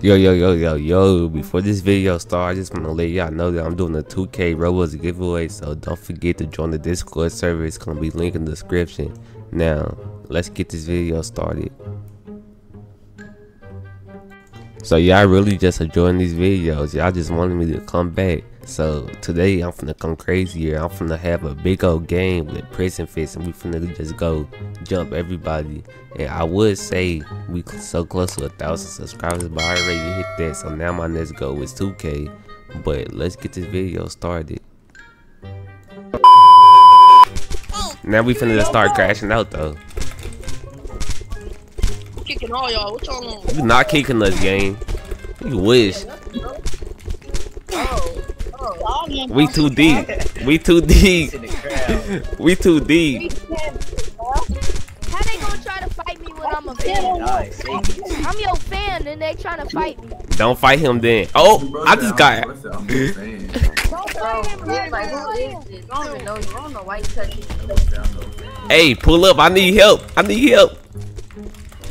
Yo, yo, yo, yo, yo, before this video starts, I just want to let y'all know that I'm doing a 2K Robux giveaway, so don't forget to join the Discord server. It's going to be linked in the description. Now, let's get this video started. So y'all really just enjoying these videos. Y'all just wanted me to come back. So today I'm finna come crazier. I'm finna have a big old game with prison fits and we finna just go jump everybody. And I would say we so close to a thousand subscribers, but I already hit that. So now my next goal is 2K. But let's get this video started. Now we finna just start crashing out though. Kicking all y'all. What y'all want? You not kicking us, game. You wish. Oh. We too deep. We too deep. We too deep. How they gonna try to fight me when I'm a fan? I'm your fan and they trying to fight me. Don't fight him then. Oh, I just got. What's up? I'm just saying. Bro, he's like, who is this? I don't even know you. I don't know why you touching me. Hey, pull up. I need help. I need help.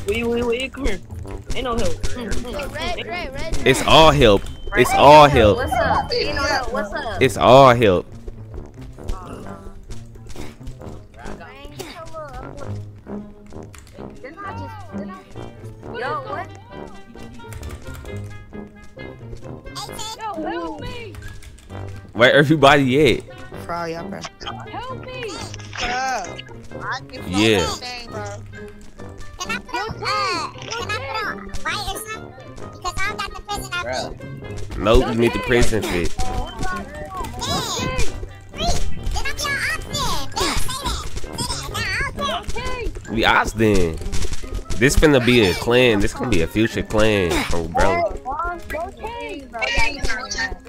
Wait, wait, wait. Come here. Ain't no help. Red, red, red. It's all help. It's all help. What's up? You know? What's up? It's all help. Didn't I just, didn't I? Yo, what? help me! Where everybody at? Bro, y'all, bro. Help me! Yeah. Can I put on, uh, can I put on white or something? Because I don't got the prison outfit. Nope, you need the prison fit. Yeah. Free. Then I'm your outfit. Yeah, say that. Say that. Now, outfit. We ops then. This finna be a clan. This gonna be a future clan. Oh, bro.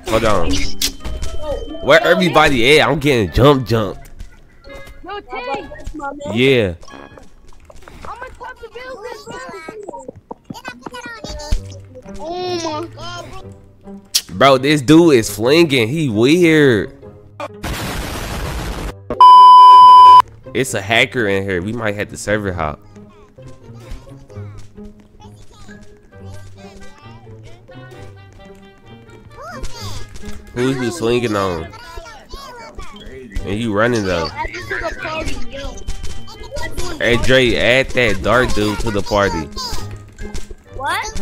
Hold on. Where everybody at? I'm getting jump jumped. Yo, Tay! Yeah. I'm gonna top the building, bro! Then I put that on, nigga. Oh my god, bro. Bro, this dude is flinging. He weird. It's a hacker in here. We might have to server hop. Who's you swinging on? And you running though. Hey Dre, add that dark dude to the party. What?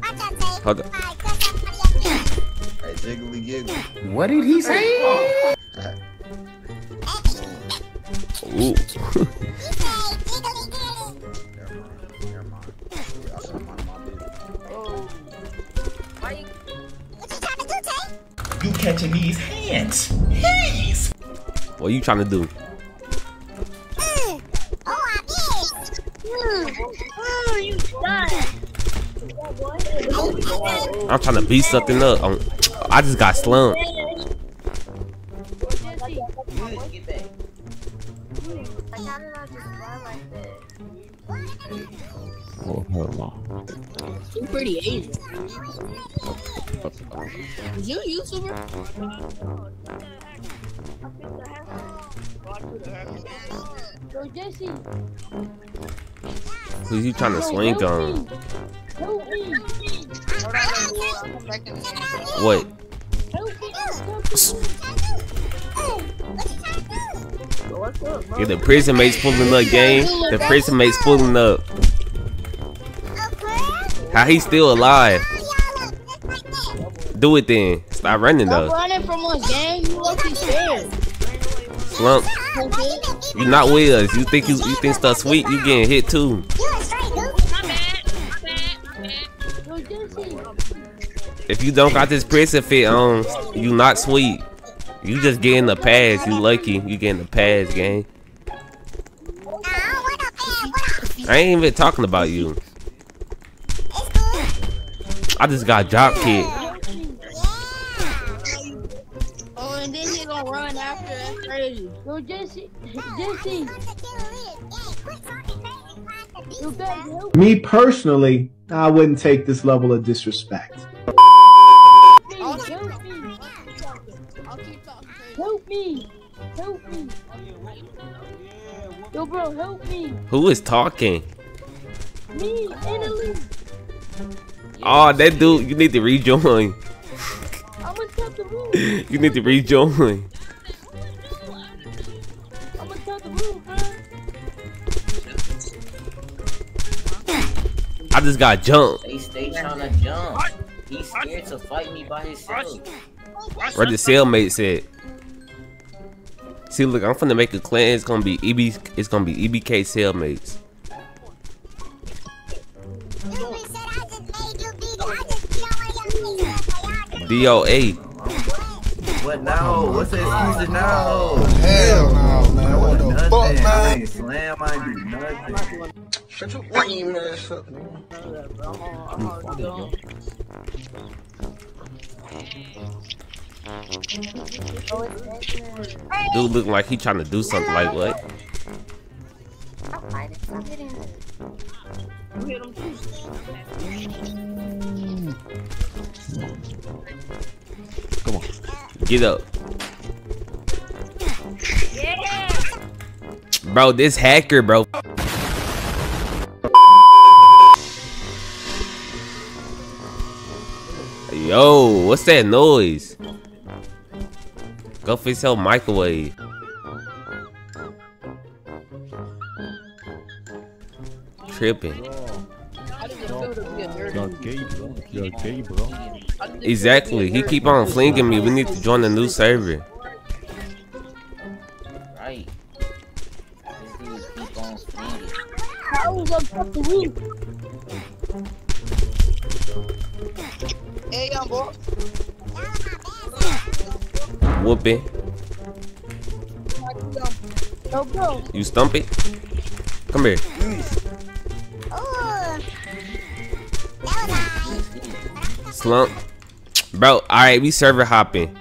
Watch out, Tay. Hold on. Alright, cut somebody else. Hey, jiggly giggle. What did he say? Ooh. He said, jiggly giggly. Never mind. Never mind. I should mind my business. Why you? What you trying to do, Tay? You catching these hands. Jeez. what you trying to do? I'm trying to beat something up. Um, I just got slumped. Like, how did I just fly like that? You pretty Asian. Is you a YouTuber? Who you trying to swing on? What? Help me! What you trying to do? Yeah, the prison mate's pulling up, gang. The prison mate's pulling up. How he still alive? Y'all look just like that. Do it then. Stop running though. running from us, gang. You look scared. Slump. You not with us. You think you you think stuff sweet? You getting hit too. If you don't got this prison fit on, you not sweet. You just getting the pass. You lucky. You getting the pass, gang. I ain't even talking about you. I just got drop kick. And then he gonna run after. That's crazy. Yo, Jesse! Jesse! What's the killer is? Yeah, quit talking crazy. Find the Yo, beat. guys, help Me personally, I wouldn't take this level of disrespect. Me! Help me! Yo, bro, help me! Who is talking? Me, Italy! Oh, that dude, you need to rejoin. I'm gonna the room. You need to rejoin. I'm gonna the room, bro. I just got jumped. They stay trying to jump. He's scared to fight me by himself. Where the cellmate said. See, look, I'm finna make a clan. It's gonna be EB. It's gonna be E EBK cellmates. DOA. What now? What's the excuse now? Hell no, man. What the Nothing. fuck, I man? ain't slam. I ain't do nothing. Shut your lame ass up, nigga. Dude looking like he trying to do something. Like what? Him too. Get up. Bro, this hacker, bro. Yo, what's that noise? Go fix your microwave. Tripping. Exactly. He keep on flinging me. We need to join the new server. Right. This dude keep on swinging. I was up top Bro. You stump it? Come here. Slump. Bro, alright, we server hopping.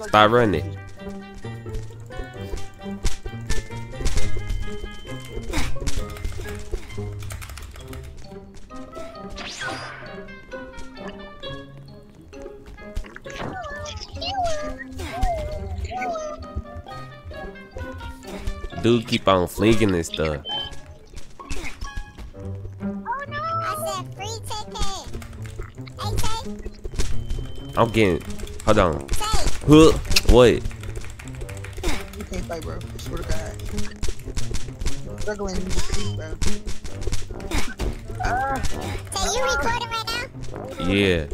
Stop running. Dude keep on flinging and stuff. Oh, I'm getting. Hold on. Huh? What? You can't fight, bro. Swear to God. Struggling in the street, bro. you recording right now? Yeah.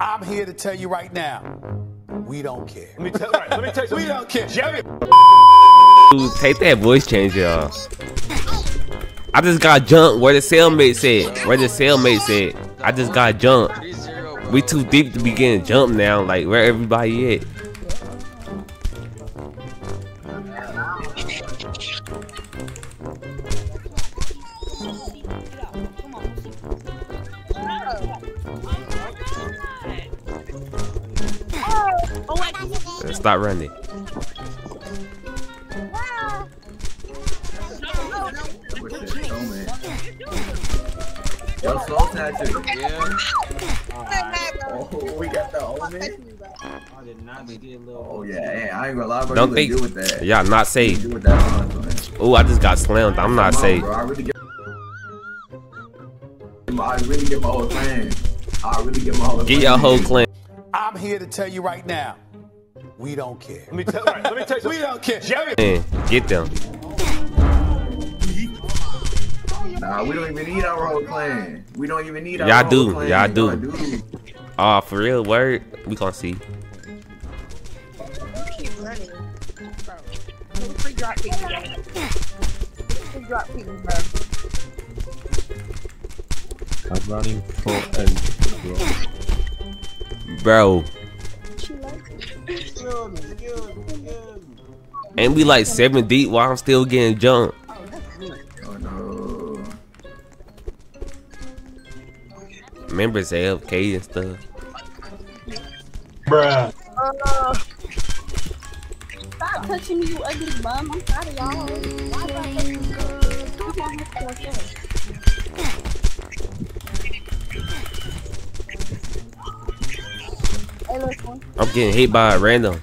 I'm here to tell you right now, we don't care. Let me tell, let me tell you, we don't care. Jerry. Dude, take that voice changer off. I just got jumped where the cellmate said. Where the cellmate said. I just got jumped. We too deep to be getting jumped now. Like where everybody at? Stop running. Yo, slow tattoo. Yeah. Oh, we got the omen. Oh yeah, hey, I ain't gonna lie, bro. Don't think. look good with that. Yeah, not safe. You with that on, man. Oh, I just got slammed. I'm not Come safe. Bro, I really get. I really get my whole plan. I really get my whole. Get your whole clan. I'm here to tell you right now, we don't care. Let me tell, let me tell you, we don't care. Jerry. Man, get them. Nah, we don't even need our whole clan. We don't even need our Y'all do. Y'all do. Y'all do. Oh, for real? Word? We gonna see. Keep running. Bro. Free drop kicks, bro. Free drop kicks, bro. And we like seven deep while I'm still getting jumped. Oh no. Members AFK and stuff. Bruh. Uh, stop touching me, you ugly bum. I'm tired of y'all. Why do I touch you, I'm getting hit by a random.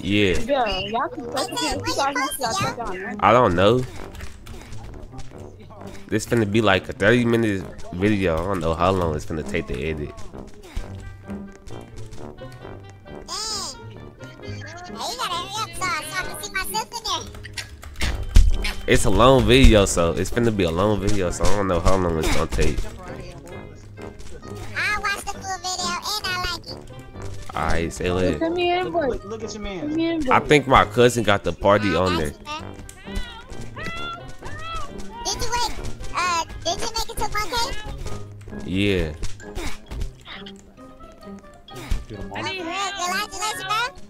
Yeah, I don't know. This finna be like a 30 minute video. I don't know how long it's finna take to edit. It's a long video, so it's finna be a long video, so I don't know how long it's gonna take. It. Alright, say it. Send me an invite. Look at your man. me an I think my cousin got the party on there. Did you wait? Uh, did you make it to 1K? Yeah. Congratulations, bro.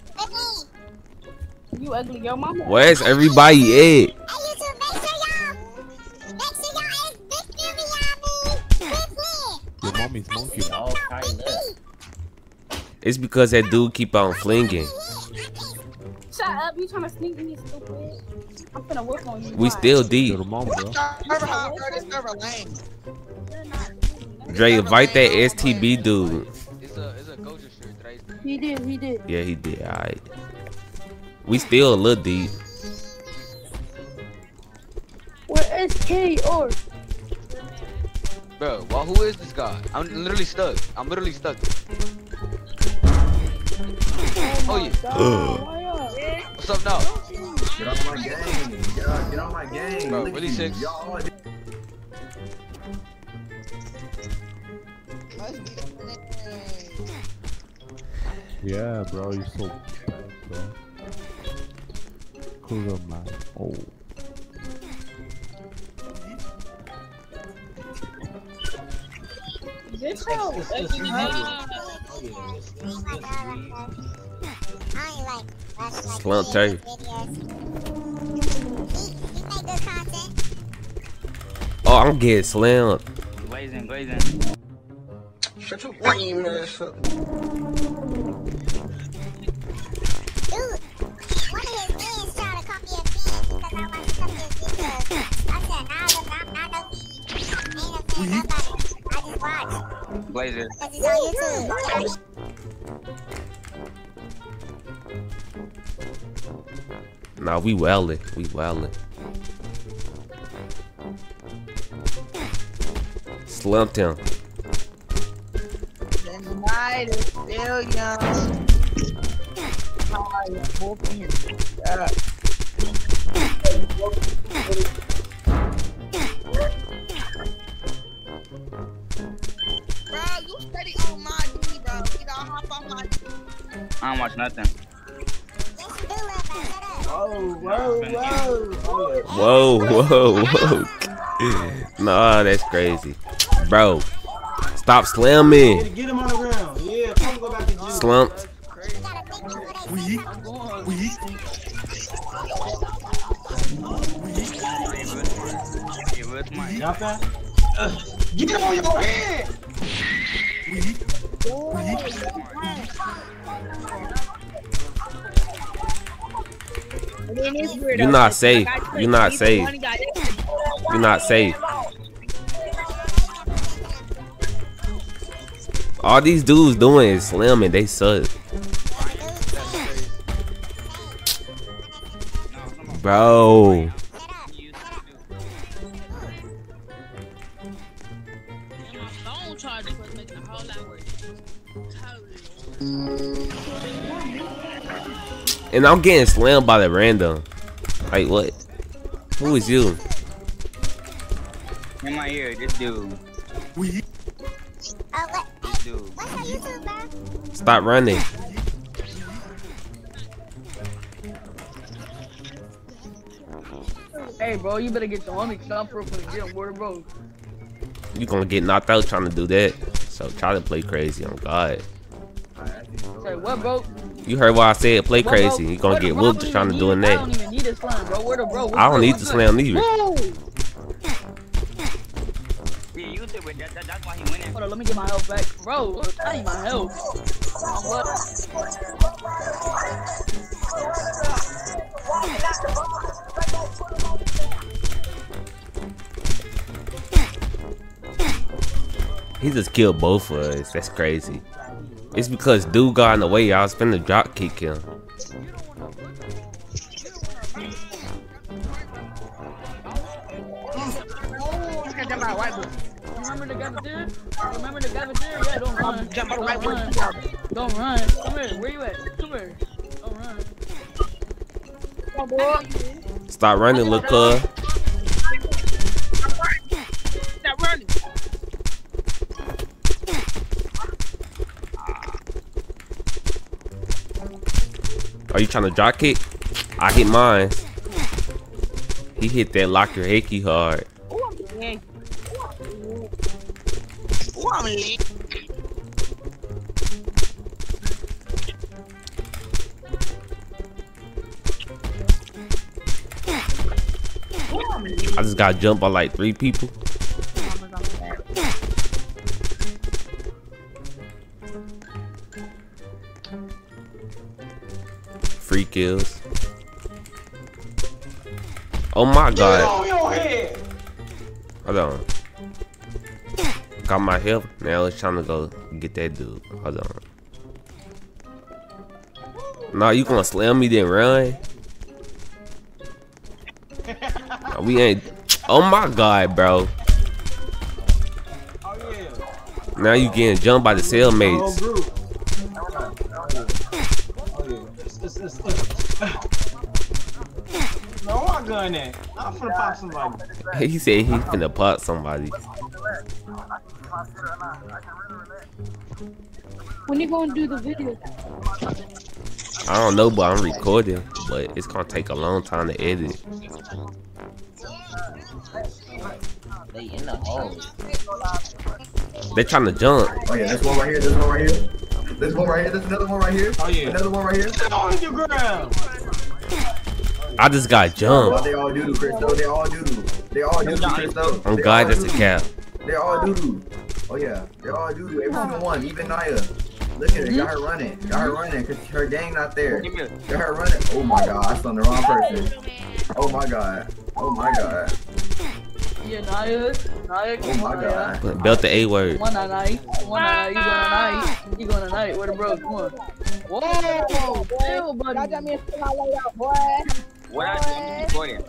You ugly, your mama. Where's everybody at? It's because that dude keep on flinging. Shut up, you trying to sneak me, stupid. I'm finna work on you. We Why? still deep. Your mom, bro. Server hot, bro. This server lame. Dre, invite that STB dude. It's a it's a shirt, right? He did, he did. Yeah, he did. Alright. We still a little deep. Where is K or? Bro, well, who is this guy? I'm literally stuck. I'm literally stuck. Oh yeah. God, why up? What's up now? Get off my game. Get off, get off my game. Bro, Look really you. six? Y'all Let's be the Yeah, bro, you're so bad, bro. Cool, man. Oh. This how ugly you I ain't like watching like Slump tape. videos. He, he make good content. Oh, I'm getting slammed. Glazing, glazing. Shut your lame ass up. Watch. Glazing. Because he's on YouTube. Nah, we wildin'. We wildin'. Slumped him. The night is still young. Oh, yeah, I don't watch nothing. Yes, you do love her. Shut up. Whoa, whoa, whoa. Whoa, whoa, whoa. nah, that's crazy. Bro, stop slamming. Get him on the ground. Yeah, come go back to gym. Slumped. You gotta thank me for that. Jump in. Get him on your head! You're not safe. You're not safe. You're not safe. All these dudes doing is slamming. They suck. Bro. And I'm getting slammed by the random. Like what? Who is you? In my ear, this dude. Oh, what? Hey, Dude. YouTube. Stop running. Hey, bro, you better get your homie because I'm for the gym. Word, bro. You gonna get knocked out trying to do that. So try to play crazy on God. Say what, bro? You heard what I said. Play What, crazy. You're gonna get whooped I don't trying to even doing need it. I that. don't even need a slam, bro. Where the bro? What's I don't need What's to slam either. Yeah, you did with that, that. That's why he went in. Hold on, let me get my health back. Bro, I need my health. What? He just killed both of us. That's crazy. It's because dude got in the way. I was finna drop kick him. Remember the cafeteria? Remember the cafeteria? Yeah, don't run. Jump out right run. Don't run. Come here. Where you at? Come here. Don't run. Stop running, look cuz. Trying to drop kick? I hit mine. He hit that locker hickey hard. I just got jumped by like three people. Free kills. Oh my god. Hold on. Got my health. Now it's time to go get that dude. Hold on. Nah, you gonna slam me then run? Nah, we ain't. Oh my god, bro. Now you getting jumped by the cellmates. No, I'm gun at. I'm finna pop somebody. He said he finna pop somebody. When you gonna do the video? I don't know, but I'm recording. But it's gonna take a long time to edit. They in the hole. They trying to jump. Oh yeah, there's one right here. There's one right here. There's one right here. There's another one right here. Oh yeah. Another one right here. Get on your ground. I just got jumped. they all doo doo, Christo. They all doo doo. They all doo doo, Christo. I'm glad all that's a doo-doo. cap. They all doo doo. Oh yeah, they all doo doo. Every single one, even Naya. Look at her, got her running. Got her running because her gang not there. Got her running. Oh my god, I spun the wrong person. Oh my god. Oh my god. Yeah, Naya. Naya, Oh my god. Belt the A word. One night, night. One night, you going tonight. You going tonight. Where the bros? Come on. Whoa, chill, buddy. Y'all got me a still out way out, boy. What I am recording.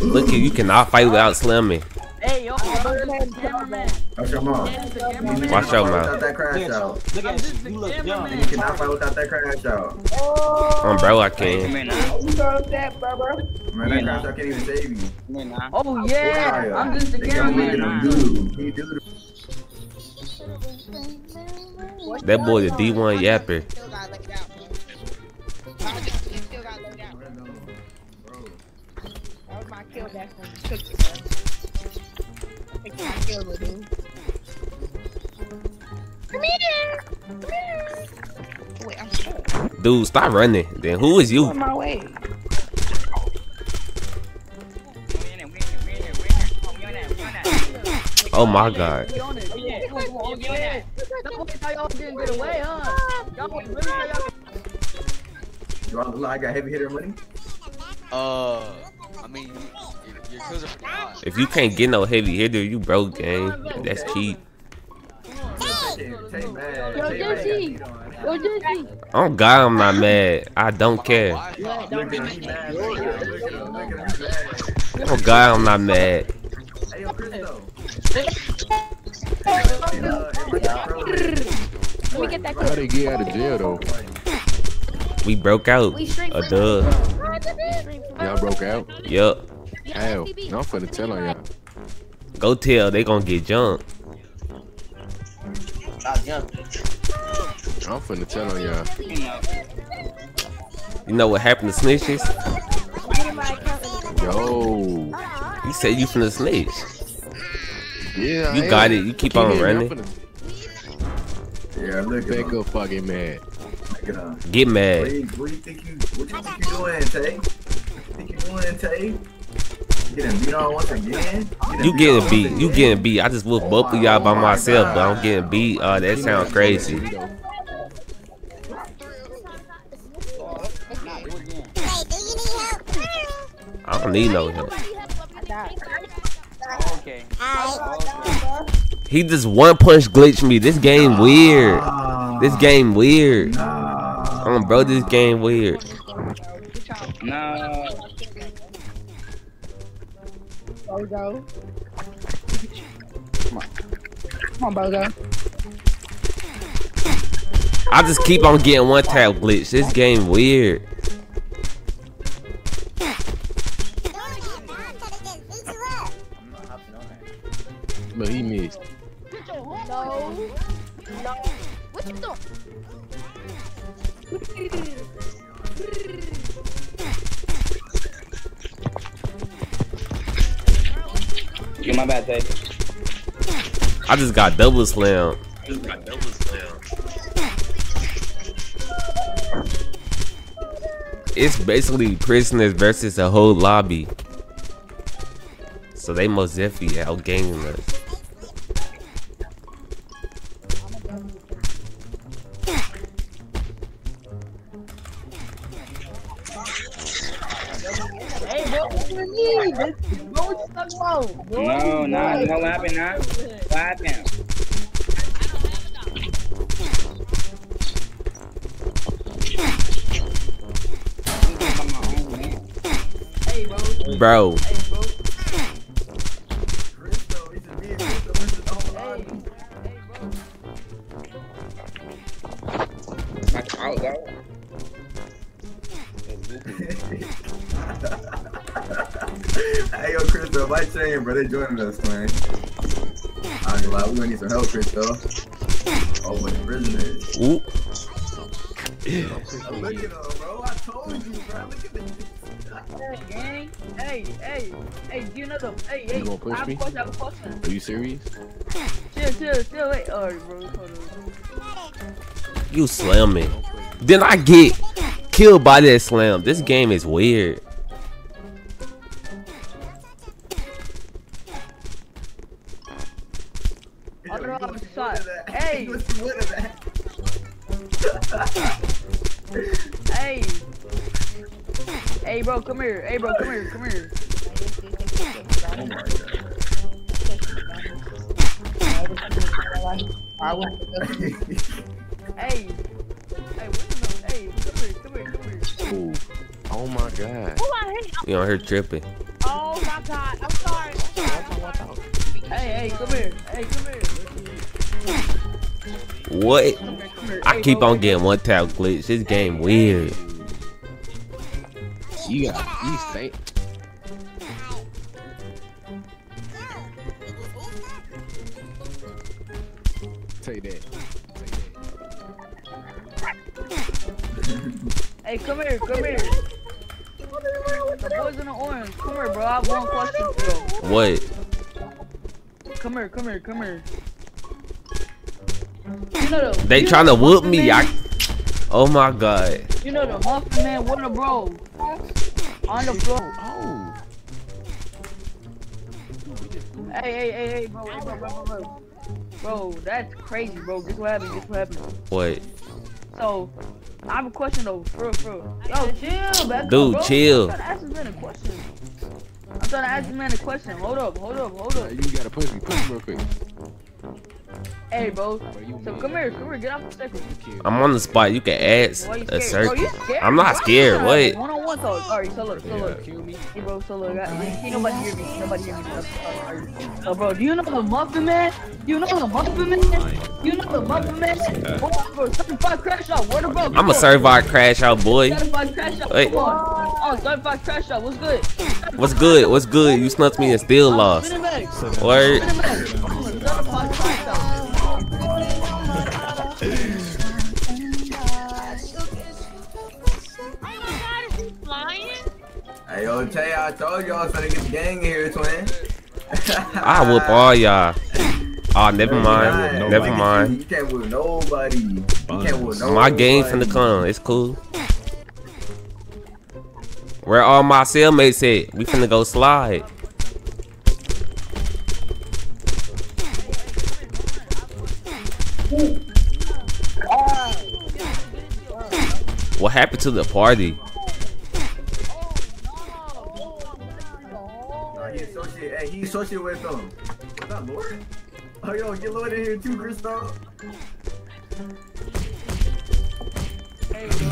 Look at you cannot fight without slamming. Hey, yo, I'm the cameraman. Watch your mouth. You Watch cannot your fight mouth. Without that crash out. Look at you. You look dumb. You cannot fight without that crash out. Um, bro, I can. Man, that crash out can't even save you. Oh, yeah. I'm just the They got cameraman. him doo-doo. He doo-doo. That boy the D1 yapper. Take my dude. Come here. Come here. Wait, I'm stuck. Dude, stop running. Then who is you? On my way. Oh my god. Get on it. Yeah. Come on, come on, yeah. That's why how y'all didn't get away, huh? Y'all was really how y'all Do I look like I got heavy hitter money? Uh, I mean, your, your kills are pretty high. If you can't get no heavy hitter, you broke, gang. That's cheap. Yo, Jesse. Yo, Jesse. Oh God, I'm not mad. I don't care. Oh God, I'm not mad. Hey, yo, Christo. Let me get that How they get out of jail though? We broke out. A dub. Y'all broke out? Yup. Hell, no, I'm finna tell on y'all. Go tell they gonna get jumped. Stop jumping. I'm finna tell on y'all. You know what happened to snitches? Yo. You said you finna snitch. Yeah, You I got am. it. You keep Keep on hitting. Running. finna Yeah, look Back him. up fucking mad. Look at him. Get mad. what do you think you what you think you doing, Tay? What you think you doing, Tay? Getting beat on once again? You on getting once beat. You again? getting beat. I just whooped both of y'all by myself, but I'm getting beat. Uh, that sounds crazy. I don't need no help. Okay. He just one punch glitched me. This game weird. This game weird. Um, bro, this game weird. No. Bozo. Come on. Come on, Bozo. I just keep on getting one tap glitch. This game weird. But he missed. My bad, Tay. I just got double slam. It's basically prisoners versus a whole lobby. So they most definitely outgaining us. Bro. Hey, bro, Watch out, though. hey, yo, Crystal, my chain, bro. They joining us, man. I ain't gonna lie, we gonna need some help, Crystal. Oh, but the prisoners. Ooh. Look at them, bro. I told you, bro. Look at this. Hey, gang. Hey, hey, hey, do you know the, hey, hey, You gonna push I have me? a question, I have a question. Are you serious? Chill, chill, chill, wait. Alright, bro, hold on. you slam me. Then I get killed by that slam. This game is weird. Here. Hey, bro, come here, come here. Hey! Hey, what's the Hey, come here, come here, come here. Ooh. Oh my god. Oh, I hate. You on here tripping. Oh my god. I'm sorry. Hey, hey, come here. Hey, come here. What? I keep on getting one tap glitch. This game weird. You got you say Take that. Hey, come here, come here. The boys in the orange. Come here, bro. I have one question for you. What? Come here, come here, come here. You know the, They trying to the whoop me. Man? I. Oh my god. You know the Muffin Man, Warner Bros. On the floor. Oh, oh. Hey, hey, hey, hey, bro, hey, bro, bro, bro, bro. Bro, that's crazy, bro. Guess what happened? Guess what happened? What? So, I have a question though, for real, for real. Yo, chill, back Dude, up, bro. chill. I'm trying to ask this man a question. I'm trying to ask this man a question. Hold up, hold up, hold up. You gotta push me, push me real quick. Hey, bro. So come here, come here, get off the second. I'm on the spot. You can ask a? Bro, circle. Oh, I'm not scared. What? One on one talk. Alright, so look, so look. Hey, bro, so look. Ain't nobody hear me. Nobody hear me. Bro. So, bro, do you know the Muffin Man? You know the Muffin Man? You know the Muffin Man? Oh, bro, certified crash out. Where the bro? I'm a certified crash out boy. Certified crash out. Wait. Come on. Oh, certified crash out. What's good? What's good? What's good? You snuffed me and still lost. Word. Tay, I told y'all so to get the gang here, twin. I whoop all y'all. Oh, never mind. Nah, Never you- mind. You can't whoop nobody. You can't whoop nobody. My game finna come. It's cool. Where all my cellmates at? We finna go slide. What happened to the party? Associate, hey, he associate with um, them. Is that Lord? Oh, yo, get Lord in here too, Crystal.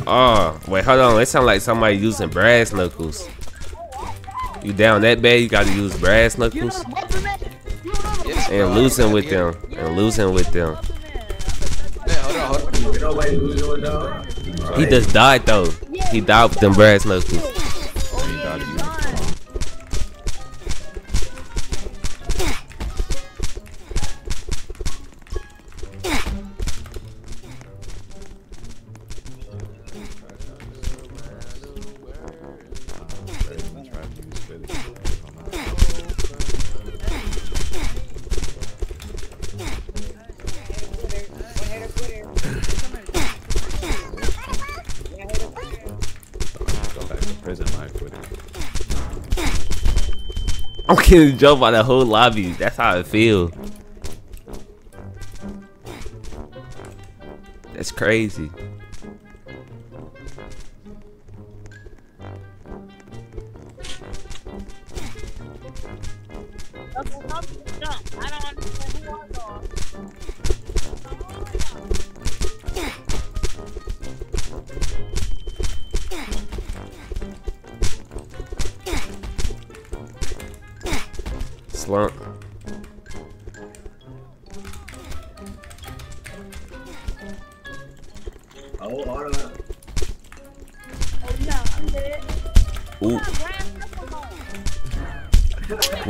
Oh, uh, wait, hold on. It sound like somebody using brass knuckles. You down that bad? You gotta use brass knuckles and losing with them and losing with losing with them. He just died though. He died with them brass knuckles. I'm getting jumped by the whole lobby. That's how I feel. That's crazy.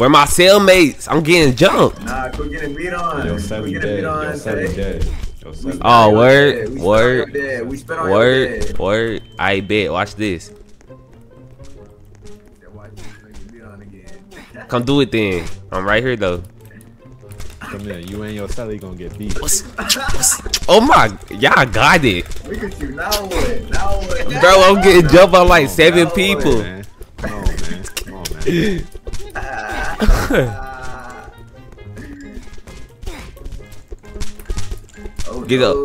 Where my cellmates? I'm getting jumped. Nah, go get him beat on. Yo, Go Sally get him dead. beat on. Yo, Sally Tay. dead. Yo, Sally Oh, your word, dead. We word, your dead. We spit on your word, dead. word. I bet. Watch this. Come do it then. I'm right here though. Come here. You and your Sally gonna get beat. What's? Oh my, y'all got it, Look at you. Now what? Now what? bro. I'm getting jumped by like seven people. Man. Come on, man. Come on, man. Uh, uh, oh, Get no. up.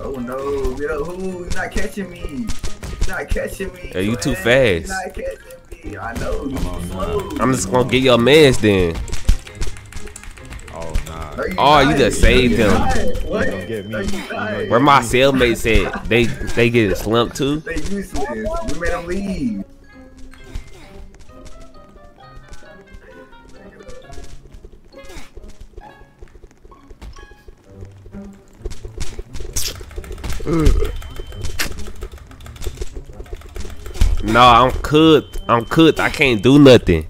Oh no. Get up. Who? You're not catching me. You're not catching me. Yeah, you too man. fast. You're not catching me. I know. You Come on, slow. I'm just gonna get your mans then. Oh, nah. No, you Oh, you just saved You them. You get me. No. Where my cellmates at? They they get slumped too. They useless. We made them leave. No, I'm cooked. I'm cooked. I can't do nothing.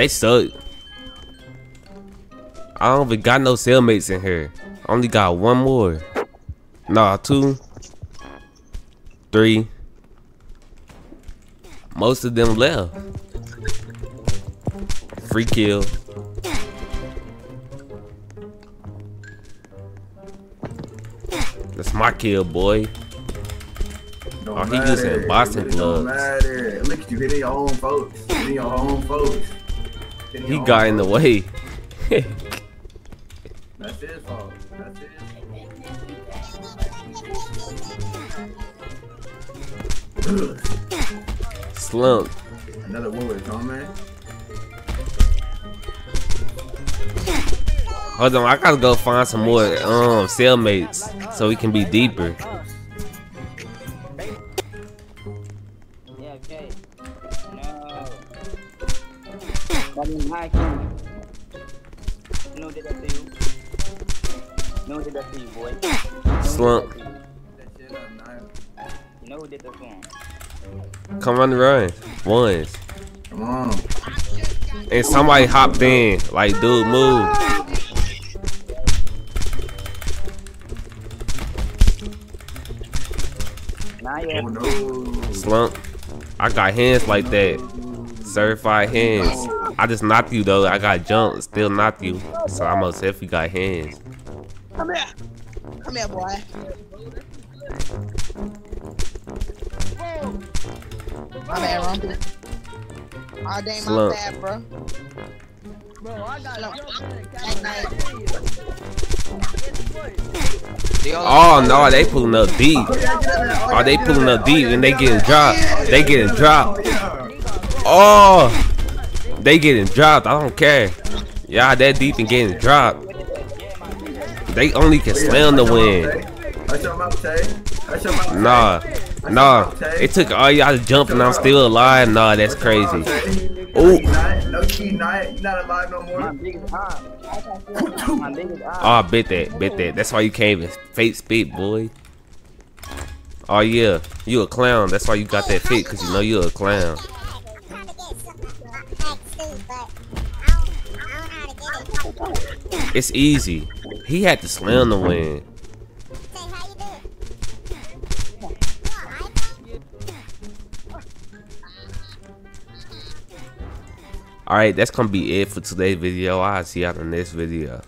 They suck. I don't even got no cellmates in here. I only got one more. Nah, two. Three. Most of them left. Free kill. That's my kill, boy. Don't Oh, he matter. using Boston It gloves. matter. Look at you hitting your own folks. Hitting your own folks. He got in the way. That's his fault. That's his Slump. Another one with Tom, man. Hold on, I gotta go find some more um cellmates so we can be deeper. In high camera. No, did I do? know who did that to you, boy? Slump. You know did that to? Come on run. Ones. Come on. And somebody hopped in. Like, dude, move. No. Slump. I got hands like that. Certified hands. I just knocked you though. I got jumped. Still knocked you. So I most definitely got hands. Come here. Come here, boy. My bad, Rumpy. Oh, dang, my Slump. bad, bro. Bro, I got Look. jumped Night, They Oh no, they pulling up deep. Oh, they pulling up deep and they getting dropped. They getting dropped. Oh, they getting dropped. I don't care. Y'all that deep and getting dropped. They only can slam the win. Nah, nah. It took all y'all to jump and I'm still alive. Nah, that's crazy. Ooh. Oh, I bet that, bet that. That's why you can't even fake spit, boy. Oh yeah, you a clown. That's why you got that fit, cause you know you a clown. It's easy. He had to slam the win. Alright, that's gonna be it for today's video. I'll see y'all in the next video.